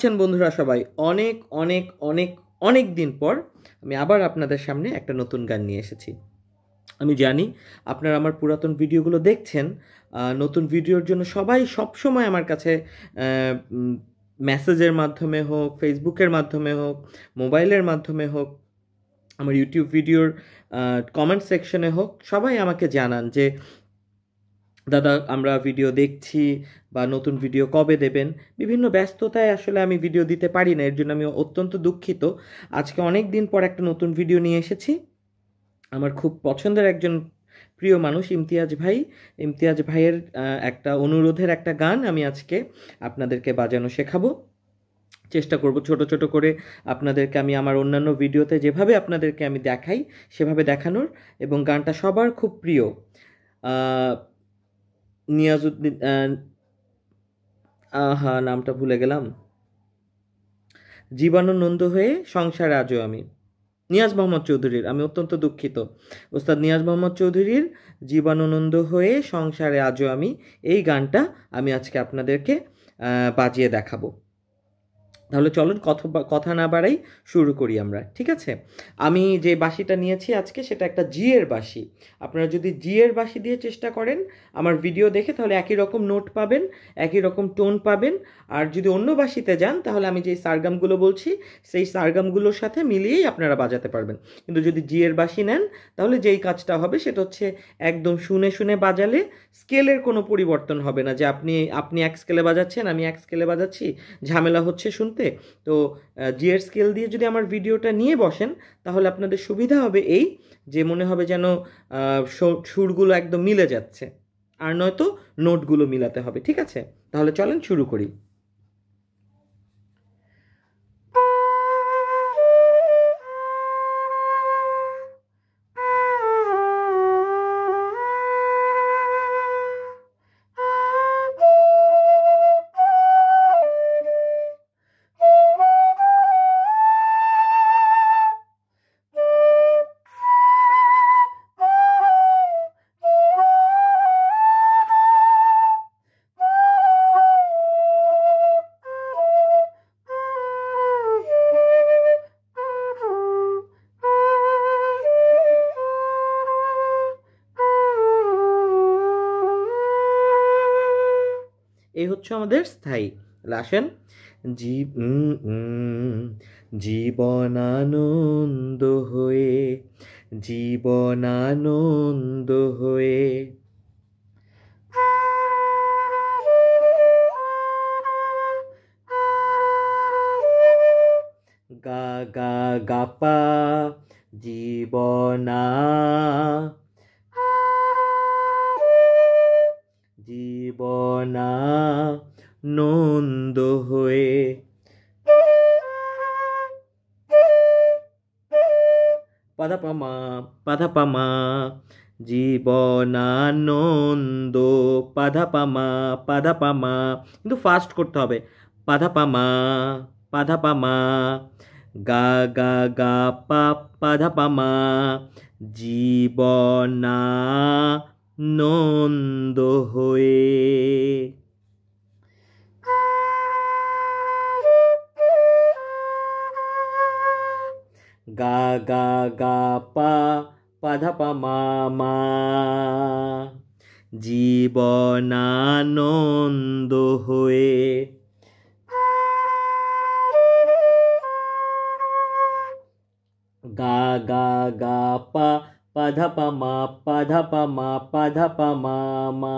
আছেন বন্ধুরা সবাই। অনেক অনেক অনেক অনেক দিন পর আমি আবার আপনাদের সামনে একটা নতুন গান নিয়ে এসেছি। আমি জানি আপনারা আমার পুরাতন ভিডিওগুলো দেখছেন নতুন ভিডিওর জন্য সবাই সবসময় আমার কাছে মেসেজের মাধ্যমে হোক ফেসবুকের মাধ্যমে হোক, মোবাইলের মাধ্যমে হোক, আমার ইউটিউব ভিডিওর কমেন্ট সেকশনে হোক, সবাই আমাকে জানান যে দাদা, আমরা ভিডিও দেখছি বা নতুন ভিডিও কবে দেবেন? বিভিন্ন ব্যস্ততায় আসলে আমি ভিডিও দিতে পারি না, এর জন্য আমি অত্যন্ত দুঃখিত। আজকে অনেক দিন পর একটা নতুন ভিডিও নিয়ে এসেছি। আমার খুব পছন্দের একজন প্রিয় মানুষ, ইমতিয়াজ ভাই। ইমতিয়াজ ভাইয়ের একটা অনুরোধের একটা গান আমি আজকে আপনাদেরকে বাজানো শেখাবো। চেষ্টা করব ছোট ছোট করে আপনাদেরকে আমি আমার অন্যান্য ভিডিওতে যেভাবে আপনাদেরকে আমি দেখাই, সেভাবে দেখানোর। এবং গানটা সবার খুব প্রিয়। নিয়াজুদ্দিন আহ, নামটা ভুলে গেলাম। জীবাণুনন্দ হয়ে সংসারে আজও আমি। নিয়াজ মোহাম্মদ চৌধুরীর আমি অত্যন্ত দুঃখিত। ওস্তাদ নিয়াজ মোহাম্মদ চৌধুরীর জীবাণুনন্দ হয়ে সংসারে আজও আমি এই গানটা আমি আজকে আপনাদেরকে বাজিয়ে দেখাবো। তাহলে চলুন কথা কথা না বাড়াই শুরু করি আমরা, ঠিক আছে? আমি যে বাঁশিটা নিয়েছি আজকে সেটা একটা জিয়ের বাঁশি। আপনারা যদি জিয়ের বাঁশি দিয়ে চেষ্টা করেন, আমার ভিডিও দেখে তাহলে একই রকম নোট পাবেন, একই রকম টোন পাবেন। আর যদি অন্য বাঁশিতে যান, তাহলে আমি যেই সারগামগুলো বলছি, সেই সারগামগুলোর সাথে মিলিয়েই আপনারা বাজাতে পারবেন। কিন্তু যদি জিয়ের বাঁশি নেন, তাহলে যেই কাজটা হবে সেটা হচ্ছে একদম শুনে শুনে বাজালে স্কেলের কোনো পরিবর্তন হবে না যে আপনি আপনি এক স্কেলে বাজাচ্ছেন, আমি এক স্কেলে বাজাচ্ছি, ঝামেলা হচ্ছে শুনতে। তো জিয়ার স্কেল দিয়ে যদি আমার ভিডিওটা নিয়ে বসেন, তাহলে আপনাদের সুবিধা হবে এই যে মনে হবে যেন সুরগুলো একদম মিলে যাচ্ছে। আর নয়তো নোটগুলো মিলাতে হবে, ঠিক আছে? তাহলে চলেন শুরু করি। হচ্ছে আমাদের স্থায়ী। আসেন। জীবনানন্দ হয়ে জীবনানন্দ হয়ে। গা গা গা পা জীবনা জীবনা নন্দ হয়ে। পাধা পামা পাধা পামা, জীবনানন্দ। পাধা পামা পাধা পামা, কিন্তু ফাস্ট করতে হবে। পাধা পামা পাধা পামা, গা গা গা, পা, পাধা পামা জীবনা নন্দ হয়ে। গা গা গা, পা পাধা পা, মা জীবনানন্দ হয়ে গা গা গা, পা পাধা পা, মা পাধা মা পাধা মা।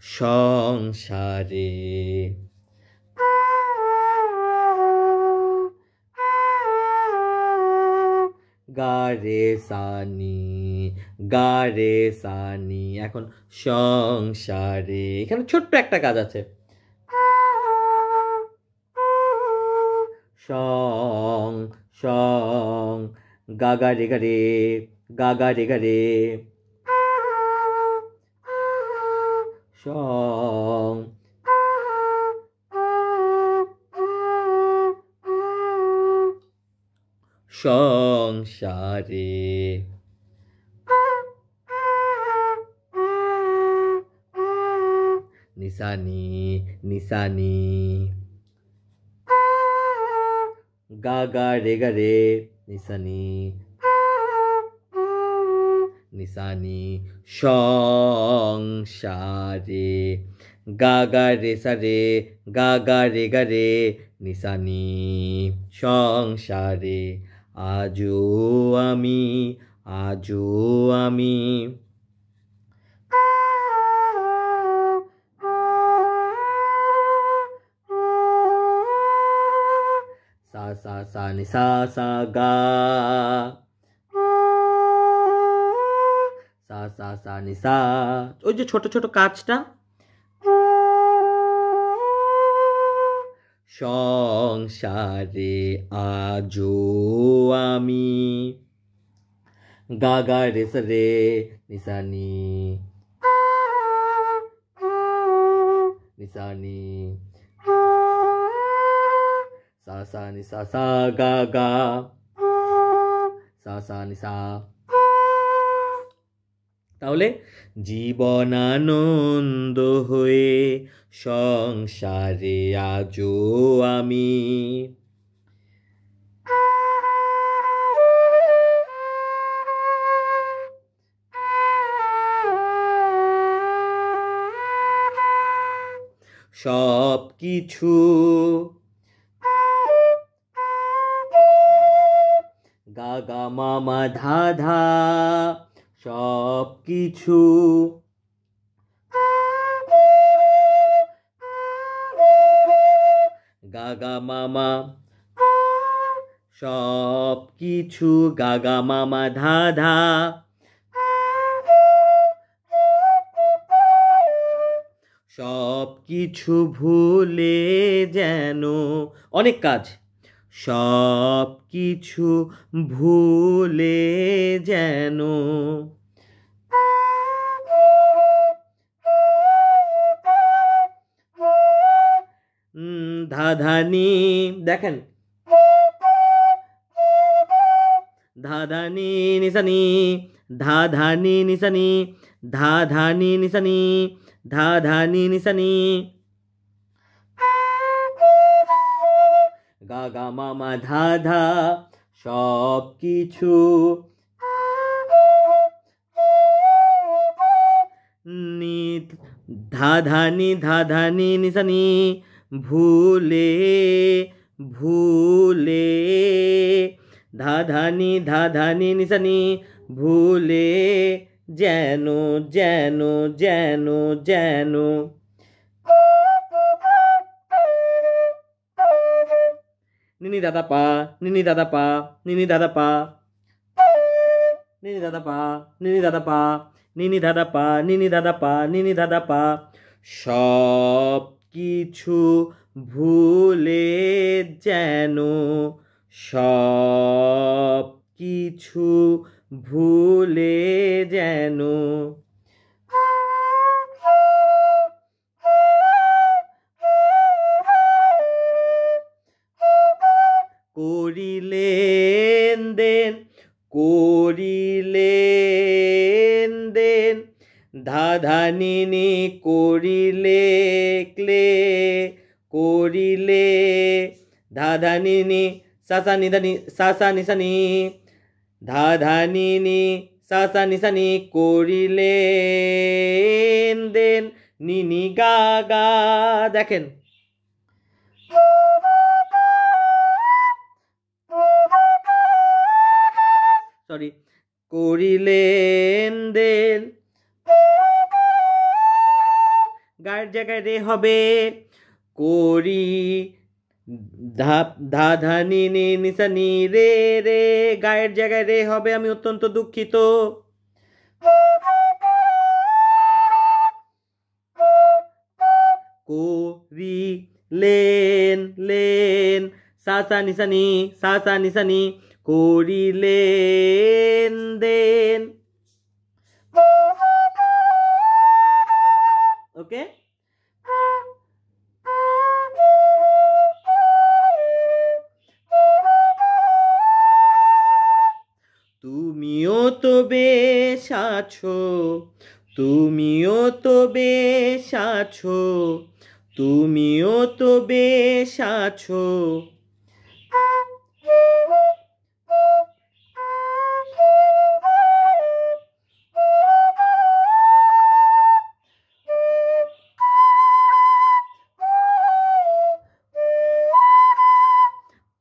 সংসারে গারে সানি গারে সানি, এখন সংসারে। এখানে ছোট্ট একটা কাজ আছে। সং সং গাগা রে, গা, রে গাগা রে, গা, রে। সং সংসারে। নিসানি নিসানি গা গা, রে গা, রে নিসানি নিসানি সংসারে। গা গা, রে, সা, রে, গা গা, রে গা, রে নিসানি সংসারে। আজও আমি আজও আমি। সা সা সা, নি, সা সা, গা। সা সা সা, নি, সা। ওই যে ছোট ছোট কাজটা। সংসারে আজো আমি গাগা রেস রে নিশানি নিশানি সা সা নিশা সা গা গা সা সা নিশা তাহলে জীবনানন্দ হয়ে সংসারে আজও আমি। সব কিছু গা গা মামা ধা ধা সব কিছু গাগা মামা। সব কিছু গাগা মামা ধা ধা সব কিছু ভুলে যেন অনেক কাজ। সব কিছু ভুলে যেন। ধাধানি দেখেন। ধাধানি নিশানি ধাধানি নিসানি ধাধানি নিশানি ধাধানি নিসানি গা গা মামা ধা ধা সব কিছু নি ধাধানি নিশানি ভুলে ভুলে। ধাধানি ধাধানি নিশানি ভুলে। যেন যেন যেন যেন। নিনি দাদা পা নিনি দাদা পা নিনি দাদা পা নিনি দাদা পা নিনি দাদা পা নিনি দাদা পা নিনি দাদা পা নিনি দাদা পা সব কিছু ভুলে যেন, সব কিছু ভুলে যেন। ধাধানিনি করিলে ক্লে করিলে। ধাধানিনি সাসা নিধানি সাসা নিসানি ধাধানিনি সাসা নিসানি করিলেন দেন নিনি গা গা দেখেন। সরি, করিলেন দেন গায়ের জায়গায় রে হবে। করি ধা ধা নি নি রে রে, গায়ের জায়গায় রে হবে, আমি অত্যন্ত দুঃখিত। করি লেন লেন সা সা নিসানি সা সা নিসানি করিলেন, দেন। তুমিও তো বেশ আছো, তুমিও তো বেশ আছো, তুমিও তো বেশ আছো।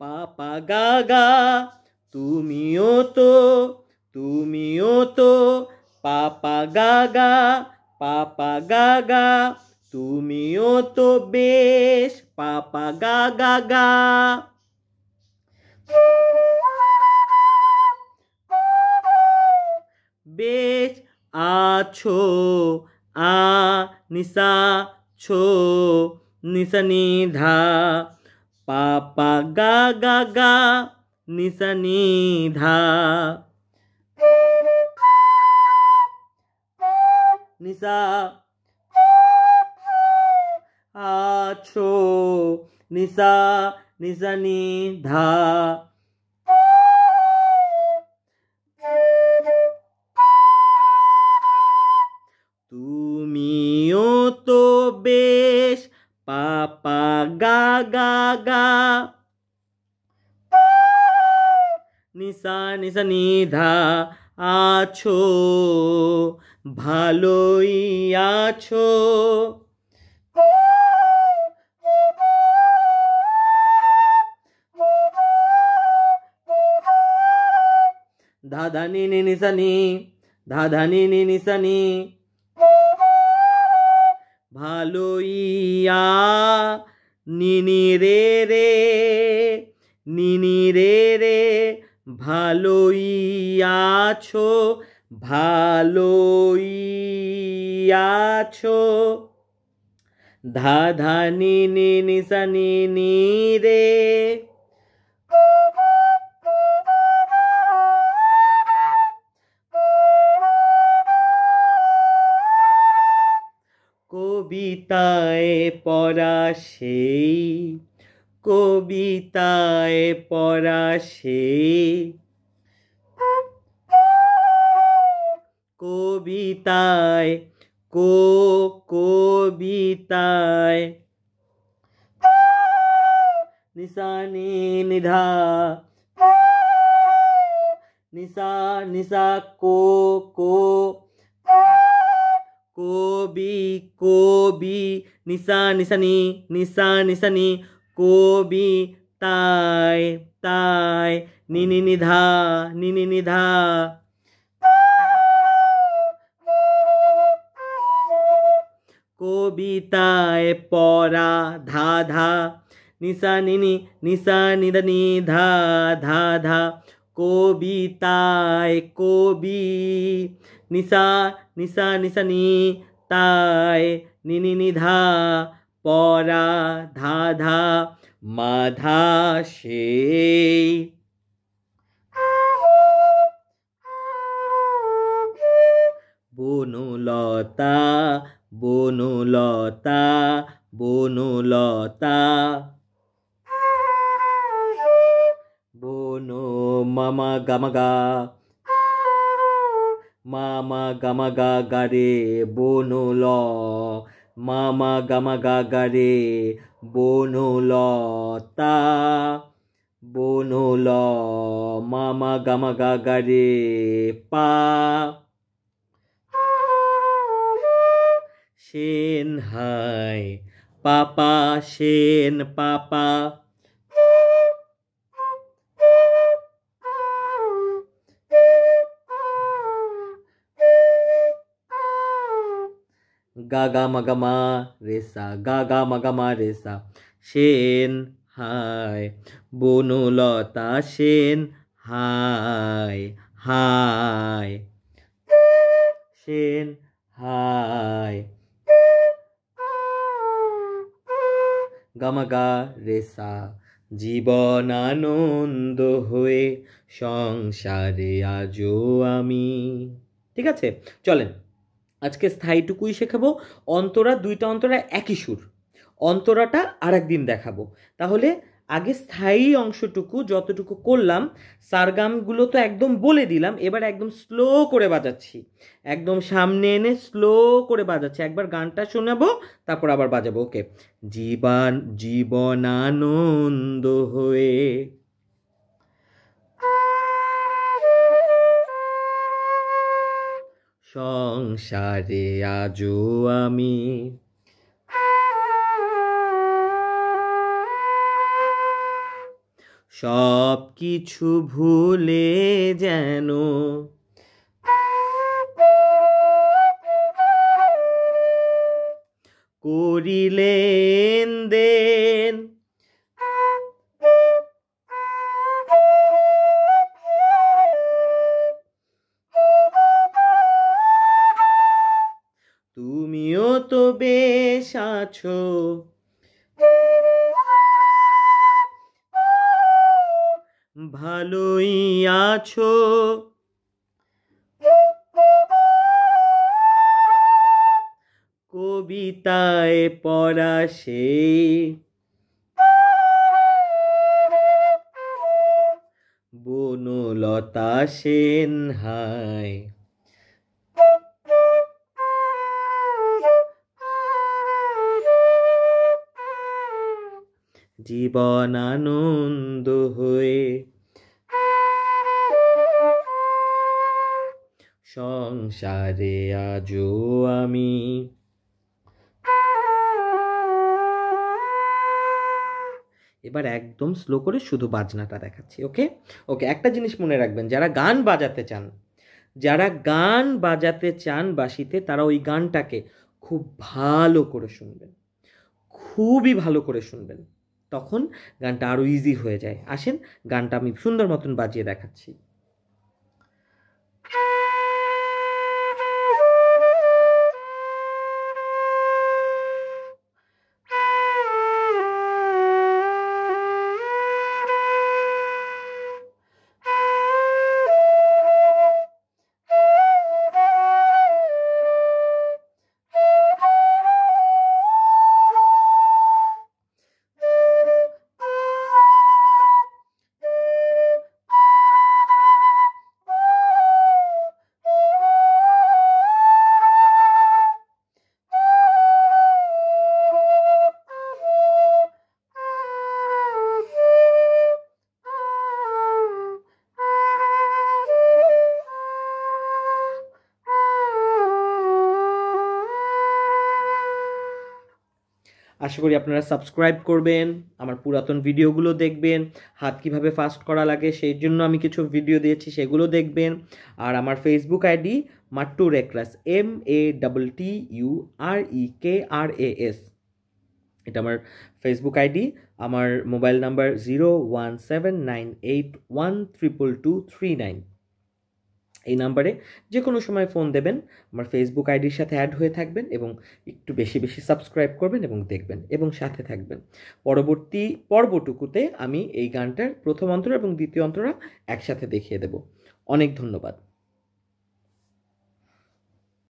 পাপা গাগা, তুমিও তো তো পাপা গাগা পাপা গাগা তুমিও তো বেশ পাপা গাগা গা বেশ আছো আ নিসা ছো নিসা নিধা পাপা গা গা গা নিসা নিসা আছো, নিসা নিসা নিধা। তুমিও তো বেশ পাপা গা গা গা। নিসা নিসা নিধা আছো ভালোই আছো। ধাধা নি নি নিসা নি ধাধা নি নি নিসা নি ভালোইয়া নিনি রে রে, নিনি রে রে ভালোইয়াছো আছো। ধা ধা নি নি নি নি রে। কবিতায় পড়া সেই, কবিতায় পড়া সেই। কবিতায় কো কবিতায় নিশানি নিধা নিশা নিশা কো কো কবি কবি নিশা নিশানি নিশা নিশানি কবি তাই তাই নিনি নিধা নিনি নিধা কবিতায় পরা ধা ধা নিশা নিনি নিশা নিদা নিধা ধা ধা। কবিতায় কবি। নিশা নিশা নিশা নি তাই নিনি নিধা পরা ধা ধা মাধা সেই। বনলতা বনলতা বনলতা বনো মামা গামাগা মামা গামা গা গা রে বোনো ল মামা গামা গা গা রে বোনো ল সেন হাই পাপা সেন পাপা। গাগা মাগামা রেসা, গাগা মাগামা রেসা, সেন হাই বনলতা সেন হাই হাই সেন হাই গামাগা রেসা জীবন আনন্দ হয়ে সংসারে আজও আমি। ঠিক আছে, চলেন। আজকে স্থায়ীটুকুই শেখাবো, অন্তরা, দুইটা অন্তরা একই সুর। অন্তরাটা আর একদিন দেখাবো। তাহলে আগে স্থায়ী অংশটুকু যতটুকু করলাম, সারগামগুলো তো একদম বলে দিলাম, এবার একদম স্লো করে বাজাচ্ছি। একদম সামনে এনে স্লো করে বাজাচ্ছি। একবার গানটা শোনাবো, তারপর আবার বাজাবো, ওকে? জীবান, জীবনানন্দ হয়ে। সংসারে আজও আমি সব কিছু ভুলে যেন। করিলেন দেন বনলতা সেন হায়। জীবন আনন্দ হয়ে সংসারে আজও আমি এবার একদম স্লো করে শুধু বাজনাটা দেখাচ্ছি ওকে ওকে একটা জিনিস মনে রাখবেন, যারা গান বাজাতে চান, যারা গান বাজাতে চান বাসিতে তারা ওই গানটাকে খুব ভালো করে শুনবেন, খুবই ভালো করে শুনবেন। তখন গানটা আরও ইজি হয়ে যায়। আসেন, গানটা আমি সুন্দর মতন বাজিয়ে দেখাচ্ছি। আশা করি আপনারা সাবস্ক্রাইব করবেন, আমার পুরাতন ভিডিওগুলো দেখবেন, হাত কীভাবে ফাস্ট করা লাগে সেই জন্য আমি কিছু ভিডিও দিয়েছি সেগুলো দেখবেন, আর আমার ফেসবুক আইডি মাট্টু রেকলাস M A double T U R E K R A S এটা আমার ফেসবুক আইডি আমার mobile number zero one seven nine eight one triple two three nine এই নাম্বারে যে কোনো সময় ফোন দেবেন, আমার ফেসবুক আইডির সাথে অ্যাড হয়ে থাকবেন এবং একটু বেশি বেশি সাবস্ক্রাইব করবেন এবং দেখবেন এবং সাথে থাকবেন। পরবর্তী, পর্বটুকুতে আমি এই গানটার প্রথম অন্তরা এবং দ্বিতীয় অন্তরা একসাথে দেখিয়ে দেব। অনেক ধন্যবাদ।